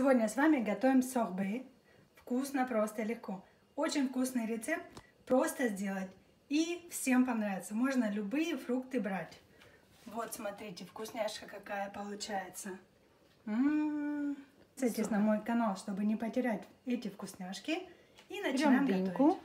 Сегодня с вами готовим сорбе. Вкусно, просто, легко. Очень вкусный рецепт, просто сделать. И всем понравится. Можно любые фрукты брать. Вот, смотрите, вкусняшка какая получается. М-м-м. Подписывайтесь на мой канал, чтобы не потерять эти вкусняшки. И начинаем дыньку. готовить.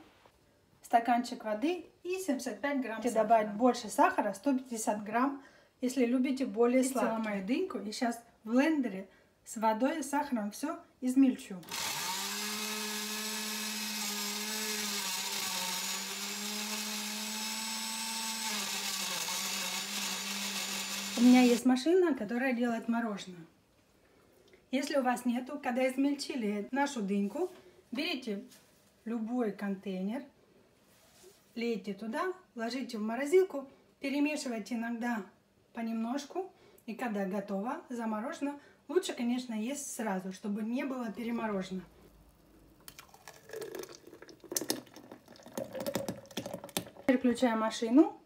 Стаканчик воды и 75 грамм сахара. добавить больше сахара, 150 грамм, если любите более сладкий. мою дыньку и сейчас в блендере с водой и сахаром все измельчу. У меня есть машина, которая делает мороженое. Если у вас нету, когда измельчили нашу дыньку, берите любой контейнер, лейте туда, ложите в морозилку, перемешивайте иногда понемножку, и когда готово, заморожено, Лучше, конечно, есть сразу, чтобы не было переморожено. Переключаем машину,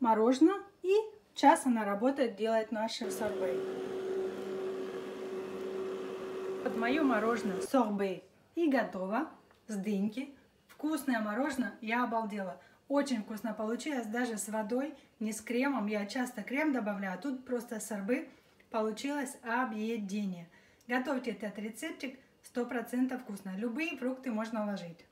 мороженое и час она работает, делает наши сорбе. Вот мое мороженое сорбе и готово с дыньки. Вкусное мороженое, я обалдела. Очень вкусно получилось, даже с водой, не с кремом. Я часто крем добавляю, а тут просто сорбы Получилось объедение. Готовьте этот рецептик 100% вкусно. Любые фрукты можно ложить.